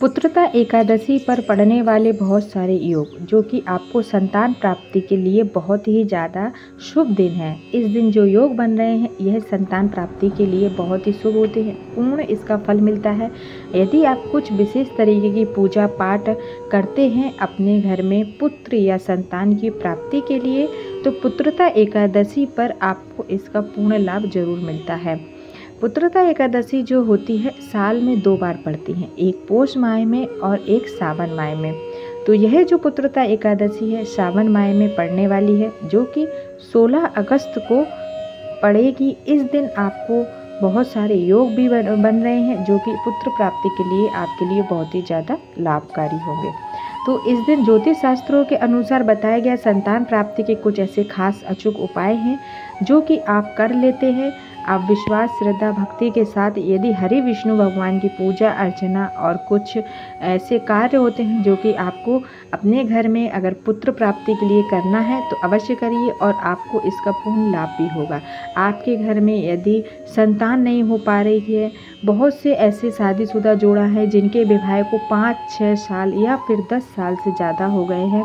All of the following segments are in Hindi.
पुत्रता एकादशी पर पढ़ने वाले बहुत सारे योग, जो कि आपको संतान प्राप्ति के लिए बहुत ही ज़्यादा शुभ दिन है। इस दिन जो योग बन रहे हैं, यह संतान प्राप्ति के लिए बहुत ही शुभ होते हैं। पूर्ण इसका फल मिलता है। यदि आप कुछ विशेष तरीके की पूजा पाठ करते हैं अपने घर में पुत्र या संतान की प्राप्ति के लिए तो पुत्रता एकादशी पर आपको इसका पूर्ण लाभ ज़रूर मिलता है। पुत्रता एकादशी जो होती है, साल में दो बार पड़ती है, एक पोष माह में और एक सावन माह में। तो यह जो पुत्रता एकादशी है, सावन माह में पड़ने वाली है, जो कि 16 अगस्त को पड़ेगी। इस दिन आपको बहुत सारे योग भी बन रहे हैं, जो कि पुत्र प्राप्ति के लिए आपके लिए बहुत ही ज़्यादा लाभकारी होंगे। तो इस दिन ज्योतिष शास्त्रों के अनुसार बताया गया संतान प्राप्ति के कुछ ऐसे खास अचूक उपाय हैं, जो कि आप कर लेते हैं। आप विश्वास, श्रद्धा, भक्ति के साथ यदि हरि विष्णु भगवान की पूजा, अर्चना और कुछ ऐसे कार्य होते हैं जो कि आपको अपने घर में अगर पुत्र प्राप्ति के लिए करना है तो अवश्य करिए और आपको इसका पूर्ण लाभ भी होगा। आपके घर में यदि संतान नहीं हो पा रही है, बहुत से ऐसे शादीशुदा जोड़ा है जिनके विवाह को पाँच छः साल या फिर दस साल से ज़्यादा हो गए हैं।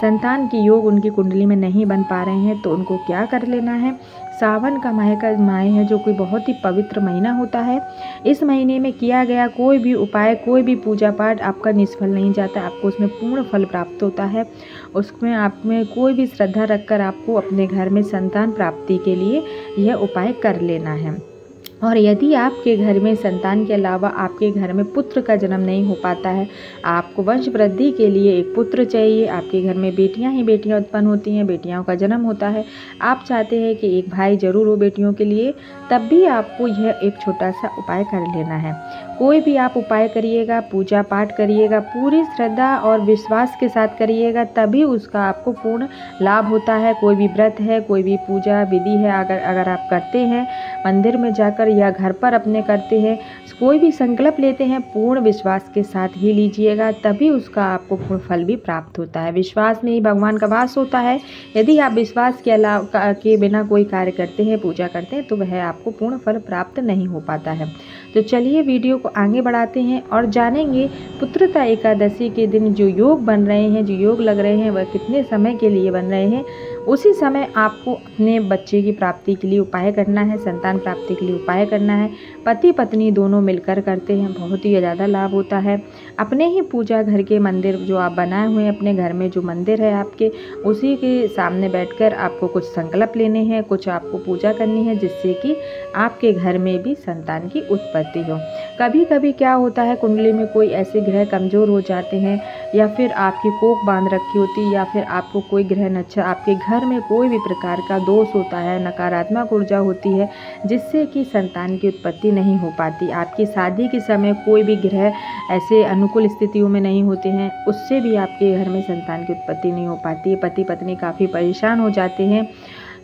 संतान की योग उनकी कुंडली में नहीं बन पा रहे हैं तो उनको क्या कर लेना है? सावन का माह का माह है जो कि बहुत ही पवित्र महीना होता है। इस महीने में किया गया कोई भी उपाय, कोई भी पूजा पाठ आपका निष्फल नहीं जाता, आपको उसमें पूर्ण फल प्राप्त होता है। उसमें आप में कोई भी श्रद्धा रखकर आपको अपने घर में संतान प्राप्ति के लिए यह उपाय कर लेना है। और यदि आपके घर में संतान के अलावा आपके घर में पुत्र का जन्म नहीं हो पाता है, आपको वंश वृद्धि के लिए एक पुत्र चाहिए। आपके घर में बेटियाँ ही बेटियाँ उत्पन्न होती हैं, बेटियों का जन्म होता है। आप चाहते हैं कि एक भाई ज़रूर हो बेटियों के लिए, तब भी आपको यह एक छोटा सा उपाय कर लेना है। कोई भी आप उपाय करिएगा पूजा पाठ करिएगा, पूरी श्रद्धा और विश्वास के साथ करिएगा, तभी उसका आपको पूर्ण लाभ होता है। कोई भी व्रत है, कोई भी पूजा विधि है, अगर अगर आप करते हैं, मंदिर में जाकर या घर पर अपने करते हैं। कोई भी संकल्प लेते हैं, पूर्ण विश्वास के साथ ही लीजिएगा, तभी उसका आपको पूर्ण फल भी प्राप्त होता है। विश्वास में ही भगवान का वास होता है। यदि आप विश्वास के अलावा के बिना कोई कार्य करते हैं, पूजा करते हैं तो वह आपको पूर्ण फल प्राप्त नहीं हो पाता है। तो चलिए वीडियो को आगे बढ़ाते हैं और जानेंगे पुत्रता एकादशी के दिन जो योग बन रहे हैं, जो योग लग रहे हैं, वह कितने समय के लिए बन रहे हैं। उसी समय आपको अपने बच्चे की प्राप्ति के लिए उपाय करना है, संतान प्राप्ति के लिए उपाय करना है। पति पत्नी दोनों मिलकर करते हैं, बहुत ही ज़्यादा लाभ होता है। अपने ही पूजा घर के मंदिर जो आप बनाए हुए हैं, अपने घर में जो मंदिर है आपके, उसी के सामने बैठकर आपको कुछ संकल्प लेने हैं, कुछ आपको पूजा करनी है, जिससे कि आपके घर में भी संतान की उत्पत्ति हो। कभी कभी क्या होता है, कुंडली में कोई ऐसे ग्रह कमज़ोर हो जाते हैं, या फिर आपकी कोक बाँध रखी होती, या फिर आपको कोई ग्रह नच्छा, आपके घर में कोई भी प्रकार का दोष होता है, नकारात्मक ऊर्जा होती है, जिससे कि संतान की उत्पत्ति नहीं हो पाती। आपकी शादी के समय कोई भी ग्रह ऐसे अनुकूल स्थितियों में नहीं होते हैं, उससे भी आपके घर में संतान की उत्पत्ति नहीं हो पाती। पति पत्नी काफ़ी परेशान हो जाते हैं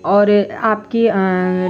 और आपकी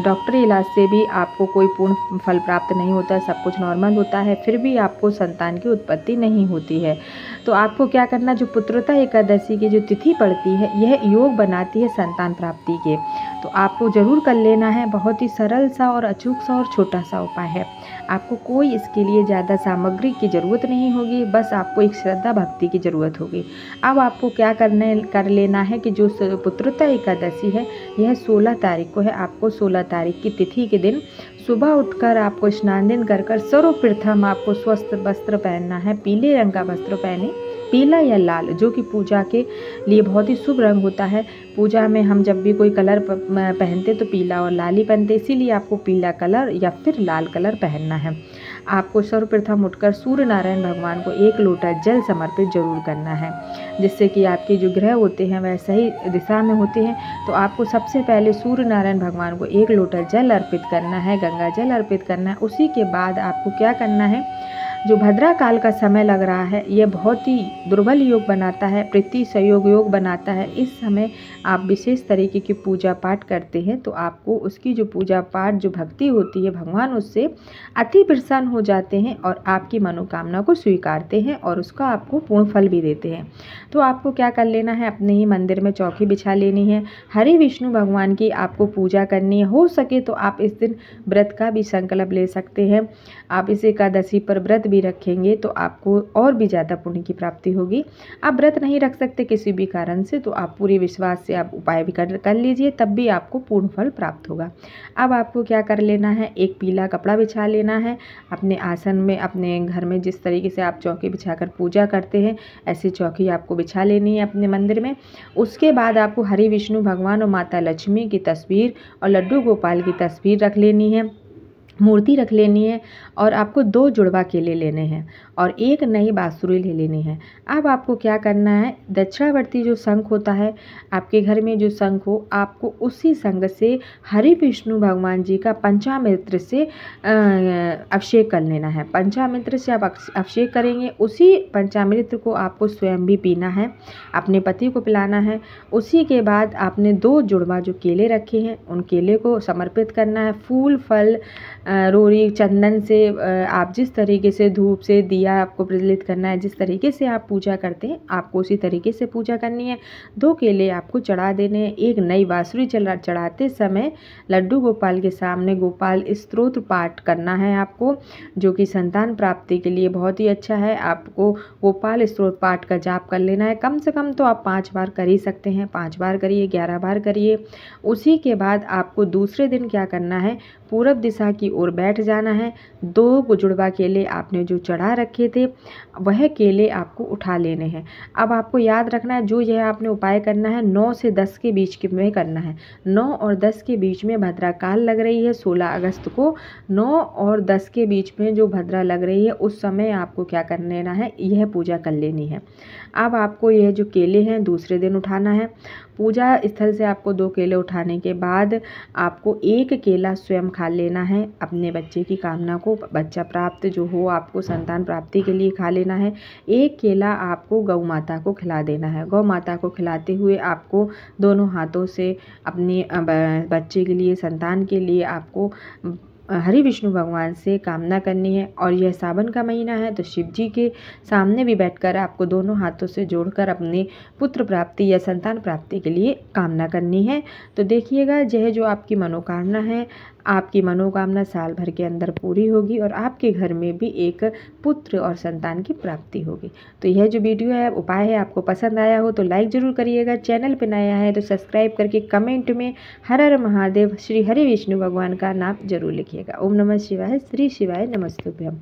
डॉक्टरी इलाज से भी आपको कोई पूर्ण फल प्राप्त नहीं होता, सब कुछ नॉर्मल होता है, फिर भी आपको संतान की उत्पत्ति नहीं होती है। तो आपको क्या करना, जो पुत्रता एकादशी की जो तिथि पड़ती है, यह योग बनाती है संतान प्राप्ति के। तो आपको ज़रूर कर लेना है। बहुत ही सरल सा और अचूक सा और छोटा सा उपाय है। आपको कोई इसके लिए ज़्यादा सामग्री की ज़रूरत नहीं होगी, बस आपको एक श्रद्धा भक्ति की ज़रूरत होगी। अब आपको क्या करने, कर लेना है कि जो पुत्रता एकादशी है, यह 16 तारीख को है। आपको 16 तारीख की तिथि के दिन सुबह उठकर आपको स्नान दिन कर कर सर्वप्रथम आपको स्वस्थ वस्त्र पहनना है, पीले रंग का वस्त्र पहने पीला या लाल, जो कि पूजा के लिए बहुत ही शुभ रंग होता है। पूजा में हम जब भी कोई कलर पहनते तो पीला और लाल ही पहनते, इसीलिए आपको पीला कलर या फिर लाल कलर पहनना है। आपको सर्वप्रथम उठकर सूर्य नारायण भगवान को एक लोटा जल समर्पित ज़रूर करना है, जिससे कि आपके जो ग्रह होते हैं वह सही दिशा में होते हैं। तो आपको सबसे पहले सूर्य नारायण भगवान को एक लोटा जल अर्पित करना है, गंगा जल अर्पित करना है। उसी के बाद आपको क्या करना है? जो भद्रा काल का समय लग रहा है, यह बहुत ही दुर्बल योग बनाता है, प्रीति सहयोग योग बनाता है। इस समय आप विशेष तरीके की पूजा पाठ करते हैं तो आपको उसकी जो पूजा पाठ जो भक्ति होती है, भगवान उससे अति प्रसन्न हो जाते हैं और आपकी मनोकामना को स्वीकारते हैं और उसका आपको पूर्ण फल भी देते हैं। तो आपको क्या कर लेना है? अपने ही मंदिर में चौकी बिछा लेनी है। हरे विष्णु भगवान की आपको पूजा करनी है। हो सके तो आप इस दिन व्रत का भी संकल्प ले सकते हैं। आप इस एकादशी पर व्रत भी रखेंगे तो आपको और भी ज़्यादा पुण्य की प्राप्ति होगी। आप व्रत नहीं रख सकते किसी भी कारण से तो आप पूरे विश्वास से आप उपाय भी कर कर लीजिए, तब भी आपको पूर्ण फल प्राप्त होगा। अब आपको क्या कर लेना है? एक पीला कपड़ा बिछा लेना है। अपने आसन में, अपने घर में जिस तरीके से आप चौकी बिछाकर पूजा करते हैं, ऐसी चौकी आपको बिछा लेनी है अपने मंदिर में। उसके बाद आपको हरि विष्णु, भगवान और माता लक्ष्मी की तस्वीर और लड्डू गोपाल की तस्वीर रख लेनी है। मूर्ति रख लेनी है और आपको दो जुड़वा केले लेने हैं। और एक नई बाँसुरी ले लेनी है। अब आपको क्या करना है? दक्षिणावर्ती जो शंख होता है, आपके घर में जो शंख हो, आपको उसी संग से हरि विष्णु भगवान जी का पंचामृत्र से अभिषेक कर लेना है। पंचामित्र से आप अभिषेक करेंगे, उसी पंचामृत को आपको स्वयं भी पीना है, अपने पति को पिलाना है। उसी के बाद आपने दो जुड़वा जो केले रखे हैं, उन केले को समर्पित करना है। फूल, फल रोरी, चंदन से आप जिस तरीके से धूप से दिया आपको प्रज्वलित करना है, जिस तरीके से आप पूजा करते हैं, आपको उसी तरीके से पूजा करनी है। दो केले आपको चढ़ा देने हैं। एक नई बाँसुरी चढ़ा चढ़ाते समय लड्डू गोपाल के सामने गोपाल स्त्रोत पाठ करना है आपको, जो कि संतान प्राप्ति के लिए बहुत ही अच्छा है। आपको गोपाल स्त्रोत पाठ का जाप कर लेना है। कम से कम तो आप पाँच बार कर ही सकते हैं। पाँच बार करिए, ग्यारह बार करिए। उसी के बाद आपको दूसरे दिन क्या करना है? पूरब दिशा की ओर बैठ जाना है। दो जुड़वा केले आपने जो चढ़ा रखे थे, वह केले आपको उठा लेने हैं। अब आपको याद रखना है, जो यह आपने उपाय करना है, नौ से दस के बीच में करना है। नौ और दस के बीच में भद्राकाल लग रही है, सोलह अगस्त को। नौ और दस के बीच में जो भद्रा लग रही है, उस समय आपको क्या कर लेना है, यह पूजा कर लेनी है। अब आपको यह जो केले हैं, दूसरे दिन उठाना है। पूजा स्थल से आपको दो केले उठाने के बाद आपको एक केला स्वयं खा लेना है। अपने बच्चे की कामना को बच्चा प्राप्त जो हो, आपको संतान प्राप्ति के लिए खा लेना है। एक केला आपको गौ माता को खिला देना है। गौ माता को खिलाते हुए आपको दोनों हाथों से अपने बच्चे के लिए, संतान के लिए आपको हरि विष्णु भगवान से कामना करनी है और यह सावन का महीना है तो शिव जी के सामने भी बैठकर आपको दोनों हाथों से जोड़कर अपने पुत्र प्राप्ति या संतान प्राप्ति के लिए कामना करनी है। तो देखिएगा यह जो आपकी मनोकामना है, आपकी मनोकामना साल भर के अंदर पूरी होगी और आपके घर में भी एक पुत्र और संतान की प्राप्ति होगी। तो यह जो वीडियो है, उपाय है, आपको पसंद आया हो तो लाइक ज़रूर करिएगा। चैनल पर नया है तो सब्सक्राइब करके कमेंट में हर हर महादेव, श्री हरि विष्णु भगवान का नाम ज़रूर लिखिएगा ओम नमः शिवाय श्री शिवाय नमस्तुभ्यम।